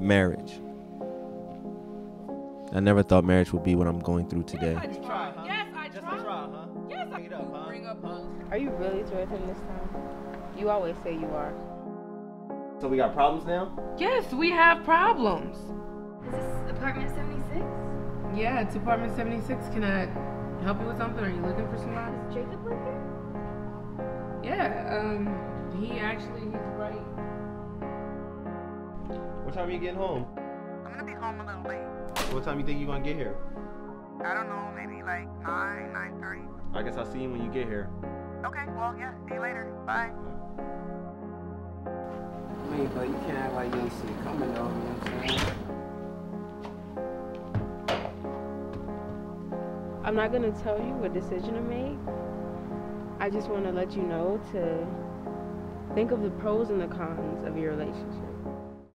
marriage. I never thought marriage would be what I'm going through today. Yes, I tried. Yes, I Just try, huh? Yes, I Bring up, huh? Bring up, huh? Are you really through with him this time? You always say you are. So we got problems now? Yes, we have problems. Is this apartment 76? Yeah, it's apartment 76. Can I help you with something? Are you looking for somebody? Is Jacob live here? Yeah, um, he actually, he's right. What time are you getting home? I'm gonna be home a little late. What time you think you gonna get here? I don't know, maybe like 9, 9.30. I guess I'll see you when you get here. Okay, well, yeah, see you later. Bye. I mean, but you can't act like you ain't see it coming though, you know what I'm saying? I'm not gonna tell you what decision to make. I just want to let you know to think of the pros and the cons of your relationship.